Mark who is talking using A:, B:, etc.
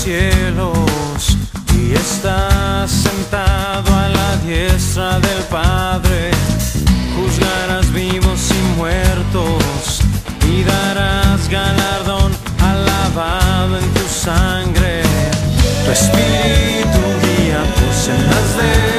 A: cielos y está sentado a la diestra del Padre. Juzgarás vivos y muertos y darás galardón alabado en tu sangre. Tu espíritu guía pues tus sendas de